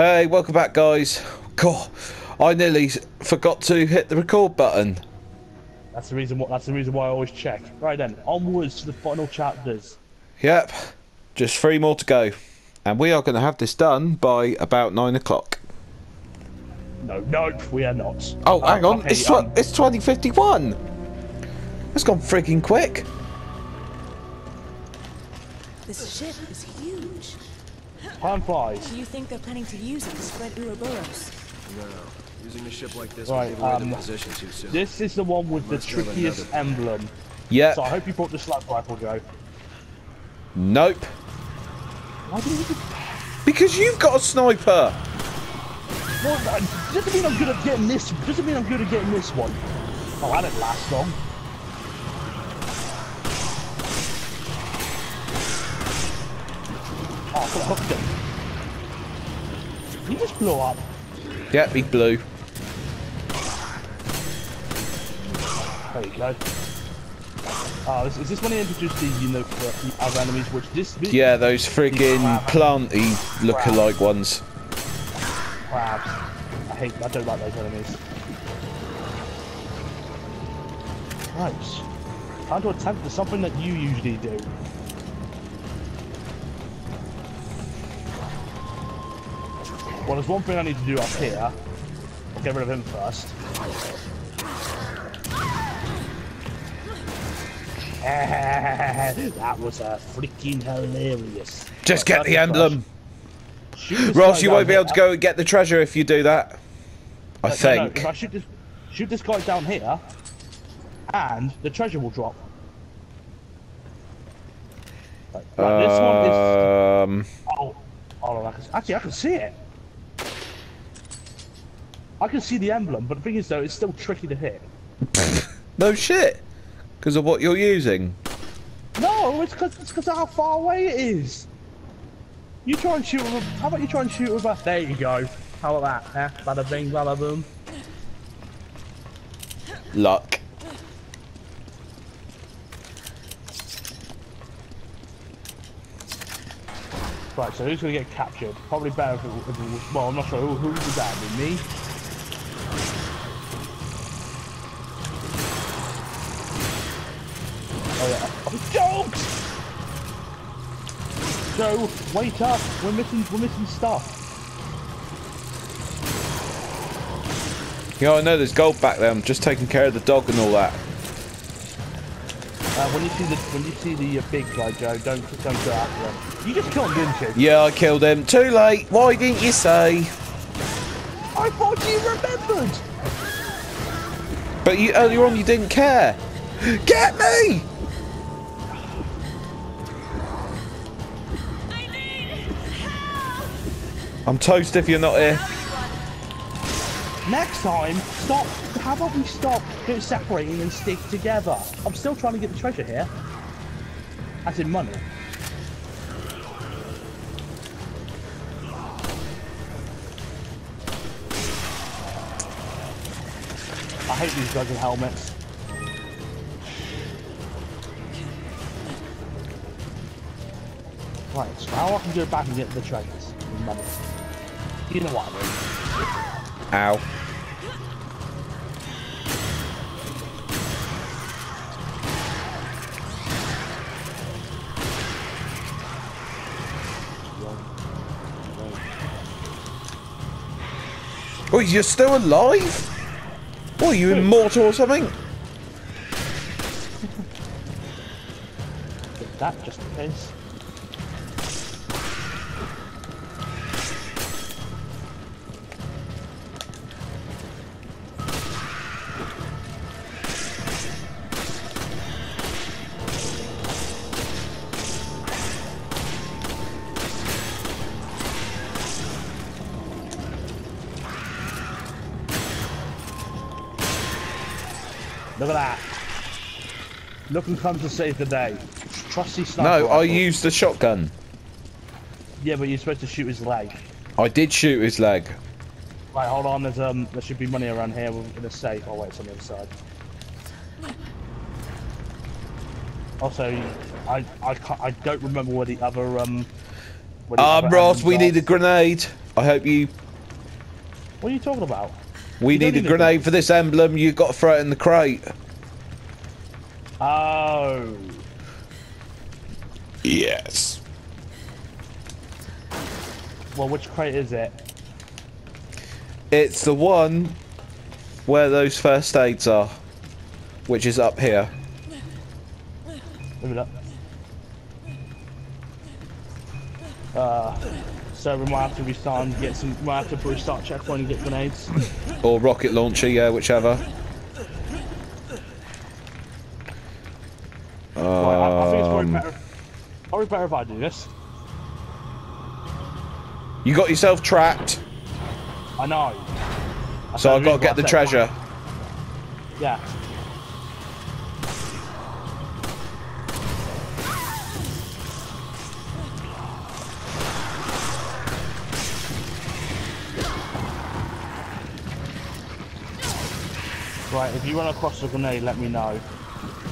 Hey, welcome back, guys. God, I nearly forgot to hit the record button. That's the reason. What that's the reason why I always check. Right then, onwards to the final chapters. Yep, just three more to go. And we are going to have this done by about nine o'clock. No, nope, we are not. Oh, Uh, hang on, okay, it's, tw- um, it's 2051. It's gone freaking quick. This ship is huge. Time flies. Do you think they're planning to use it to spread Ouroboros? No, using a ship like this Right, would give away um, the position too soon. This is the one with the trickiest emblem. Yeah. So I hope you brought the sniper rifle, Joe. Nope. Why didn't you? Because you've got a sniper. Well, doesn't mean I'm good at getting this. Doesn't mean I'm good at getting this one. Oh, that didn't last long. Oh, I could hooked him. He just blew up. Yep, he blew. There you go. Oh, is, is this when they introduced the, you know, the, the other enemies, which this, this Yeah, those friggin' planty look-alike ones. crabs. I hate, I don't like those enemies. Right. Time to attempt to something that you usually do. Well, there's one thing I need to do up here. I'll get rid of him first. that was uh, freaking hilarious. Just get the emblem. first. Shoot this Ross, you won't be able to go and get the treasure if you do that. I No, no, think. if I shoot this, shoot this guy down here, and the treasure will drop. Right, right, this one is. Um, Oh, I can, actually, I can see it. I can see the emblem, but the thing is, though, it's still tricky to hit. no shit. Because of what you're using. No, it's because of how far away it is. You try and shoot with a. How about you try and shoot with a. There you go. How about that? Eh? Bada bing, bada boom. Luck. Right, so who's going to get captured? Probably better if it, if it was. Well, I'm not sure. Who, who would that be? Me? Oh, yeah. Oh, Joe! Joe, wait up! We're missing, we're missing stuff. Yeah, I know there's gold back there. I'm just taking care of the dog and all that. Uh, when you see the when you see the uh, big guy, Joe, don't don't go after him. You just killed him, didn't you? Yeah, I killed him. Too late. Why didn't you say? I thought you remembered. But you, earlier on you didn't care. Get me! I'm toast if you're not here. Next time, stop. How about we stop separating and stick together? I'm still trying to get the treasure here. As in money. I hate these in helmets. Right, so how I can go back and get the treasures money? You know what I mean? Ow. Oh, you're still alive? What, are you immortal or something? Did that just in Look who comes to save the day. Trusty sniper. No, I rifle. used the shotgun. Yeah, but you're supposed to shoot his leg. I did shoot his leg. Right, hold on. There's um, there should be money around here. We're gonna safe. Oh wait, it's on the other side. Also, I I can't, I don't remember where the other um. the Um, Ross, we are. need a grenade. I hope you. What are you talking about? We need a need a grenade for this emblem. You've got to throw it in the crate. Oh. Yes. Well, which crate is it? It's the one where those first aids are, which is up here. Leave it up. Uh, so we might have to restart and get some. Might have to restart checkpoint and get grenades. Or rocket launcher, yeah, whichever. Right, I, I think it's probably Um, better. Probably better if I do this. You got yourself trapped, I know. That's so I've got to get the I treasure. Yeah. Right, if you run across the grenade, let me know.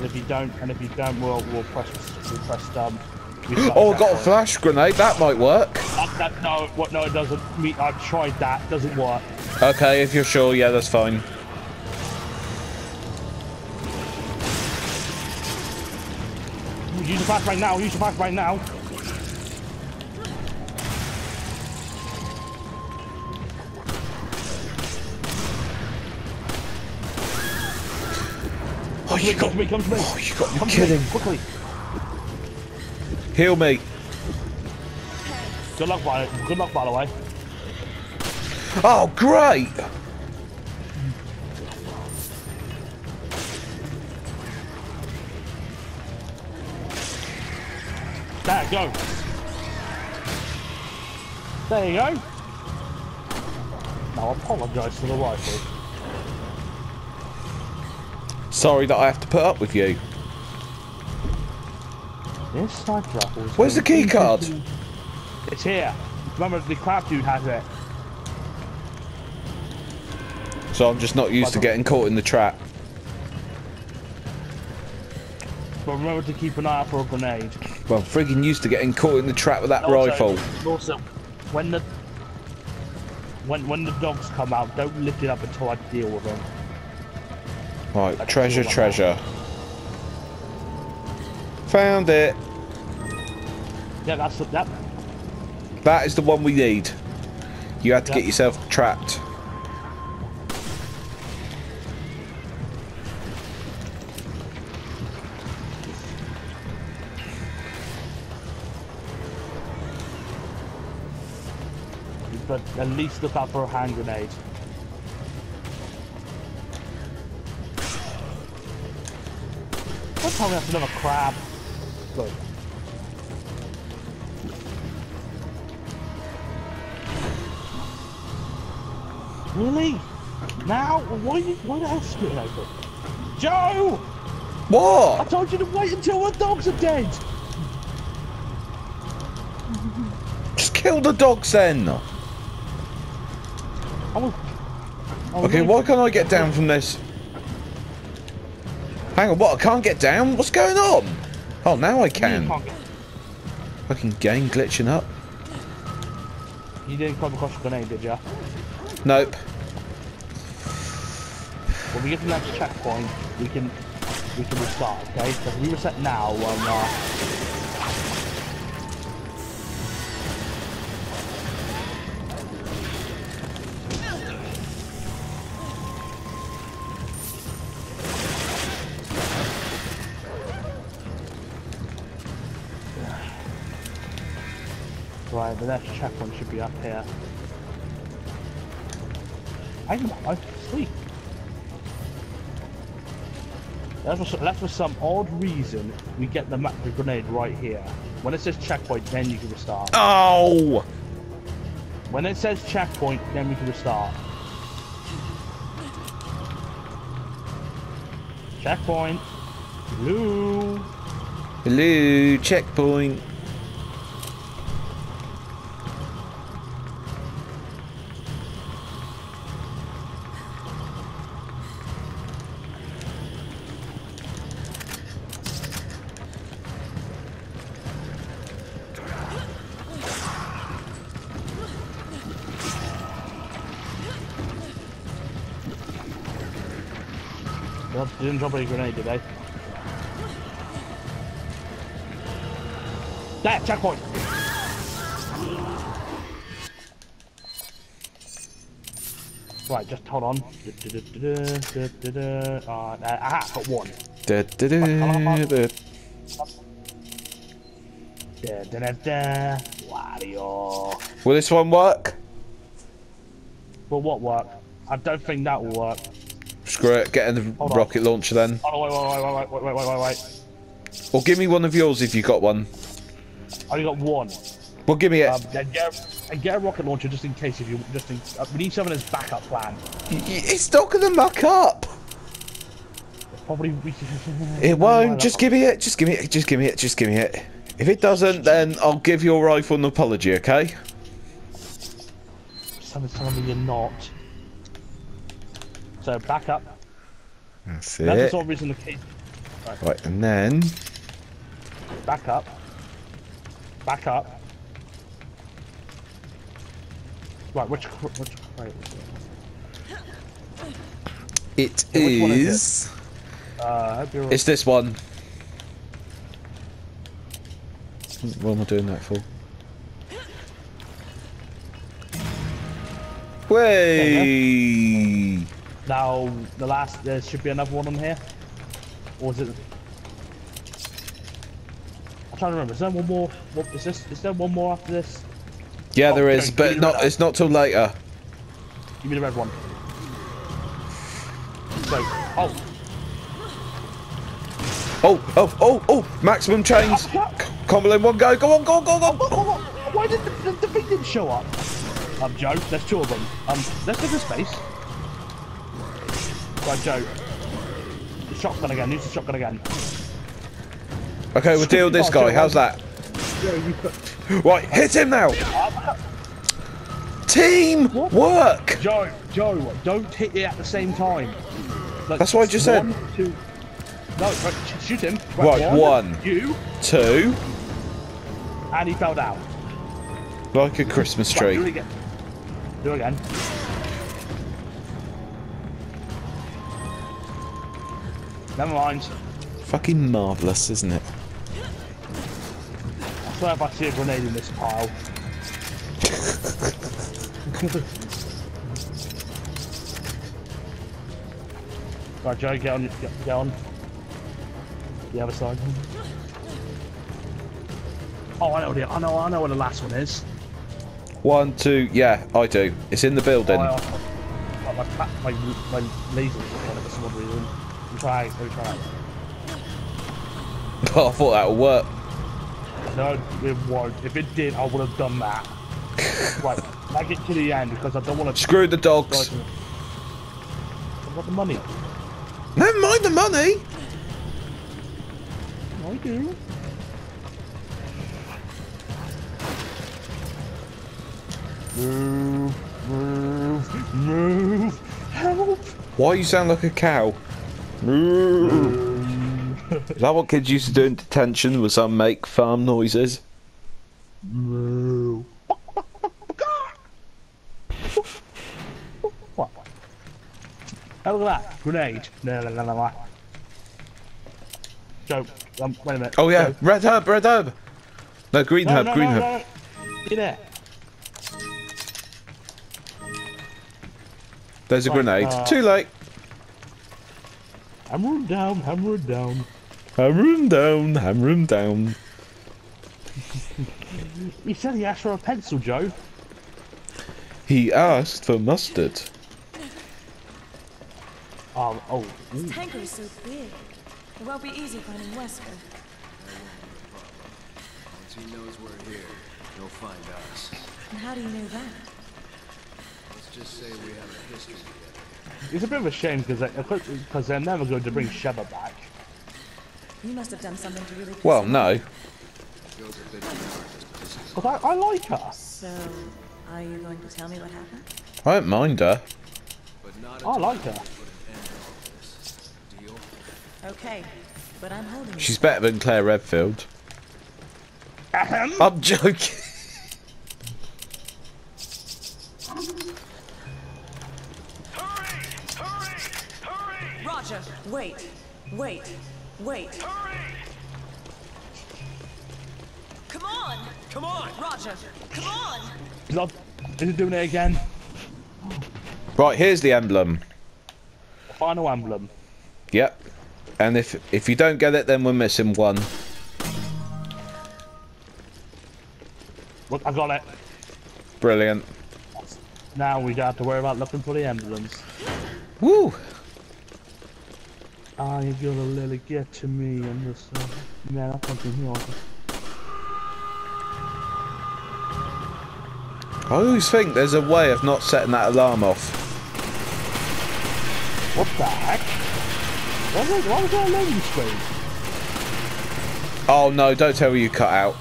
And if you don't, and if you don't, we'll we'll press we'll press um. restart Oh, I got a flash grenade. That might work. That, that, no, what? No, it doesn't. Me, I've tried that. Doesn't work. Okay, if you're sure, yeah, that's fine. Use the flash right now. Use the flash right now. Oh, you got me. Come to me. Oh, you got me Come to me, kidding. quickly. Heal me. Good luck, by good luck, by the way. Oh, great. There, go. There you go. Now apologise to the rifle. Sorry that I have to put up with you. This sniper rifle. Where's the going key card? It's here. Remember, the crab dude has it. So I'm just not used to getting caught in the trap. But remember to keep an eye out for a grenade. Well, I'm friggin' used to getting caught in the trap with that Also- rifle. Also, when the when when the dogs come out, don't lift it up until I deal with them. Right, treasure, treasure. Found it. Yeah, that's the, that. That is the one we need. You had to Yep. get yourself trapped. But at least look out for a hand grenade. Tell me that's another crab. Good. Really? Now? Why you, why the hell spit open? Joe! I told you to wait until the dogs are dead! Just kill the dogs then. I was, I was Okay, why can't I get down from this? Hang on, what? I can't get down? What's going on? Oh, now I can. Fucking game glitching up. You didn't come across a grenade, did you? Nope. When we get to the next checkpoint, we can we can restart, okay? Because if we reset now, um, uh, the next checkpoint should be up here. I'm, I'm asleep. That's for, that's for some odd reason we get the map the grenade right here. When it says checkpoint, then you can restart. Oh! When it says checkpoint, then we can restart. Checkpoint. Hello. Hello, checkpoint. They didn't drop any grenade, did they? There, checkpoint! Right, just hold on. Uh, got one. Da, da, da, da. Da, da, da, da. Wario. Will this one work? Will what work? I don't think that will work. Screw it, get in the Hold on. rocket launcher then. Oh, wait, wait, wait, wait, wait, wait, wait, wait, wait. Or give me one of yours if you got one. I only got one. Well, give me it. Um, and get, and get a rocket launcher just in case if you just in, uh, we need something as backup plan. It's not gonna muck up. Probably It won't. Just give me it. Just give me it. Just give me it. Just give me it. If it doesn't, then I'll give your rifle an apology, okay? Something telling me you're not. So back up. That's That's it. the sort of reason the case. Right, and then Back up. Back up. Right, which which crate was it? it Yeah, is. Uh, It's this one. What am I doing that for? Way. Now the last. There should be another one on here, or is it? I'm trying to remember. Is there one more? What is this? Is there one more after this? Yeah, there Oh, is, okay, but not. It's not till later. Give me the red one. So, oh, Oh, oh, oh, oh! Maximum chains. Combo in one go. Go on, go on, go on, go on. why did the, the, the thing didn't show up? Um, Joe, there's two of them. Um, let's go to space. Right, Joe. The shotgun again. Use the shotgun again. Okay, we'll deal with this oh, guy. How's that? Right, hit him now. Team work. Joe, Joe, don't hit it at the same time. Like, That's what I just said. one, Two. No, right, shoot him. Right, one. You, Two, and he fell down. like a Christmas Right, do it tree. again. Do it again. Never mind. Fucking marvelous, isn't it? I swear if I see a grenade in this pile. right, Joe, get on. Get, get on. The other side. Oh, I know. The, I know. I know where the last one is. One, two, yeah, I do. It's in the building. Oh, I- oh, my, pa- my, my laser's on it for some odd reason. Let me try. Let try. Oh, I thought that would work. No, it won't. If it did, I would have done that. right, make it to the end because I don't want to. Screw the dogs. What about the money? Never mind the money. I do. Move, move, move. Help! Why you sound like a cow? Is that what kids used to do in detention? Was some make farm noises? Move. What? Oh, look at that. Grenade. No, no, no, no, no. Joe, um, wait a minute. Oh yeah, Joe. red herb, red herb. No, green No, herb, no, green no, herb. no. Get there. There's a Right, grenade. uh, Too late. Hammer him down, hammer him down. Hammer him down, hammer him down. He said he asked for a pencil, Joe. He asked for mustard. Oh, oh. This tanker is so big. It won't be easy finding Wesker. Once he knows we're here, he'll find us. And how do you know that? Let's just say we have a history together. It's a bit of a shame because they, because they're never going to bring Sheva back. You must have done something to really Well, no. Feels a bit beyond his position. Because I, I like her. So, are you going to tell me what happened? I don't mind her. I like her. we put an end to all this. Deal? Okay, but I'm holding you. She's better than Claire Redfield. Ahem. I'm joking. Roger. Roger. Wait. Wait. Wait. Come on. Come on! Roger. Come on. He's. Is he doing it again? Right, here's the emblem. Final emblem. Yep. And if if you don't get it, then we're missing one. Look, I got it. Brilliant. Now we don't have to worry about looking for the emblems. Woo! Are you gonna let it get to me and this? Uh, man, I'm fucking here. I always think there's a way of not setting that alarm off. What the heck? Why was, why was there a loading screen? Oh no, don't tell me you cut out.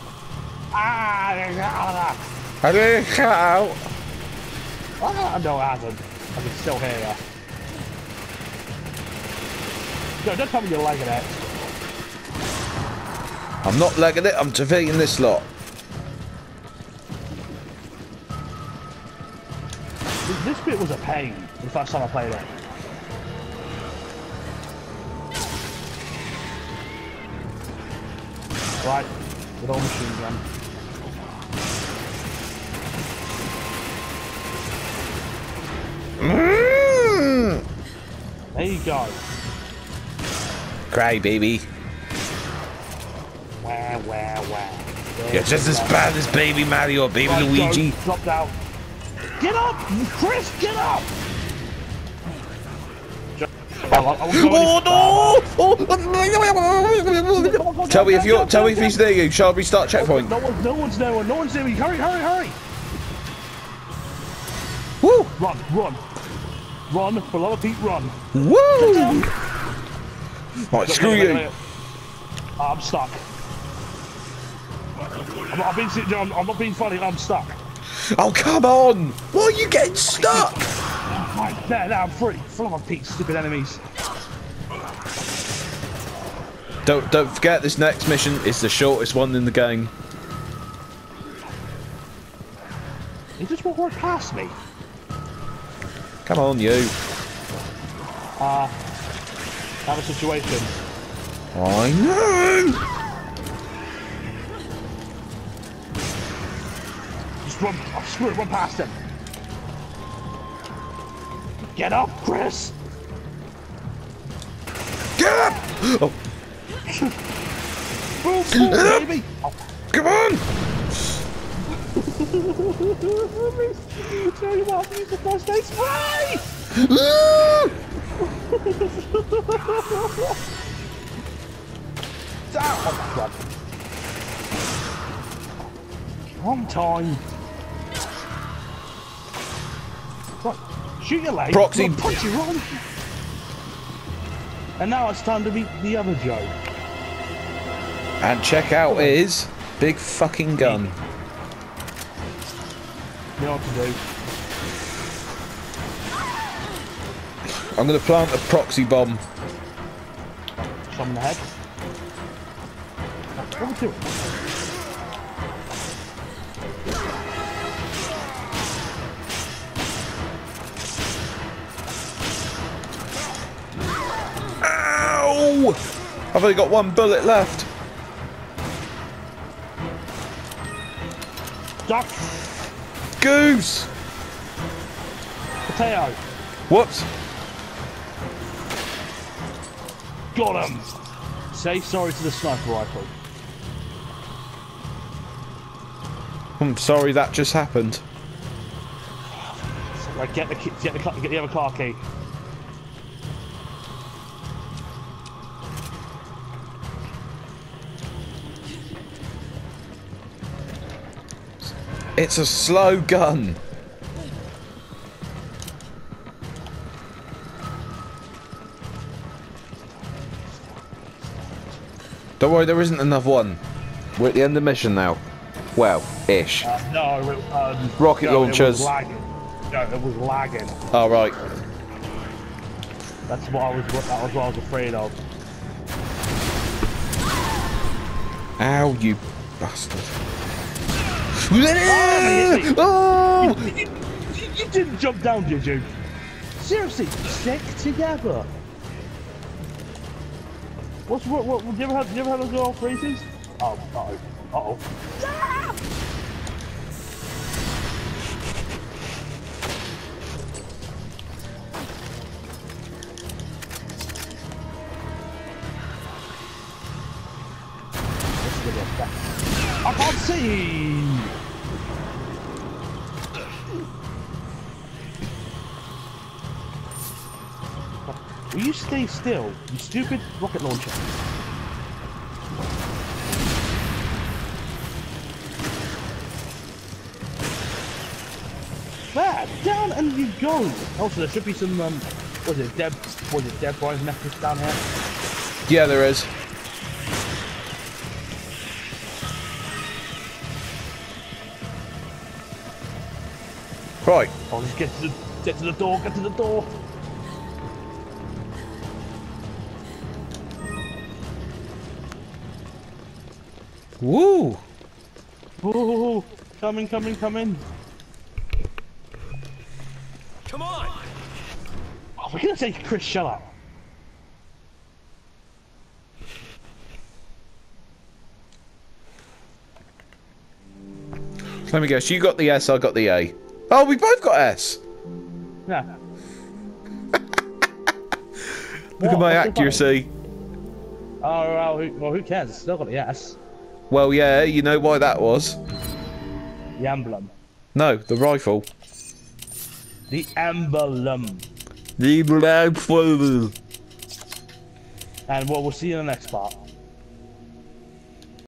Ah, I didn't cut out. ah, no, I haven't. I can still hear you. No, don't tell me you're liking it. I'm not lagging it, I'm defeating this lot. This, this bit was a pain the first time I played it. Right, with all machine gun. Mm. There you go. Cry, baby. Wah, wah, wah. You're just as bad as baby Mario baby Right, Luigi. Drop down. Get up! Chris, get up! Oh no! Tell me if you're. Tell me if he's near you. Shall we start checkpoint? No one's, no one's there. No one's there. Hurry, hurry, hurry! Woo! Run, run, run! For love of Pete, run! Woo! Right, screw Wait, wait, you. Ah, I'm stuck. I'm not, I'm, being, ser- I'm, not being funny. I'm stuck. Oh come on! Why are you getting stuck? Right, there, there, I'm free. Full of Pete, stupid enemies. Don't don't forget this next mission is the shortest one in the game. He just walked right past me. Come on, you. Have a situation. I know. Just run. Oh, screw it. Run past him. Get up, Chris. Get up! Oh, Move, move, baby. Oh, come on! tell you what, use the first aid spray. Oh, God. Wrong time. Right, shoot your leg. Proxy- Well, punch you wrong. And now it's time to meet the other Joe. And check out his big fucking gun. You know what to do. I'm gonna plant a proxy bomb. In the head. What are we doing? Ow! I've only got one bullet left. Duck. Goose! Potato. What? Got him. Say sorry to the sniper rifle. I'm sorry that just happened. Right, get the get the get the other car key. It's a slow gun. Don't worry, there isn't another one. We're at the end of the mission now. Well, ish. Uh, no, it, um, Rocket no, launchers. It was lagging. No, it was lagging. All right. That's what I was. What, that was what I was afraid of. Ow, you bastard. Oh, Oh! You, you, you didn't jump down, did you? Seriously, stick together. What's what? What? You ever had? You ever a go off races? Oh, oh, uh oh. I Will you stay still, you stupid rocket launcher? There, down and you go. Also, there should be some, um, was it Deb, was it Deb Brian's necklace down here? Yeah, there is. Right. Oh, let's get to the, get to the door, get to the door. Woo! Ooh, coming, coming, coming. Come on! Oh, we're gonna say Chris, shut up. Let me guess. You got the S, I got the A. Oh, we both got S. Yeah. Look at my accuracy. Oh, well, who, well, who cares? It's still got the S. Well, yeah, you know why that was? The emblem. No, the rifle. The emblem. The rifle. And well, we'll see you in the next part.